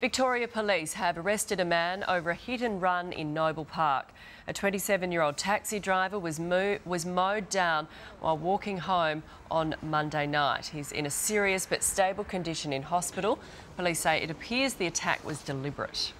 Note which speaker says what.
Speaker 1: Victoria Police have arrested a man over a hit and run in Noble Park. A 27 year old taxi driver was, was mowed down while walking home on Monday night. He's in a serious but stable condition in hospital. Police say it appears the attack was deliberate.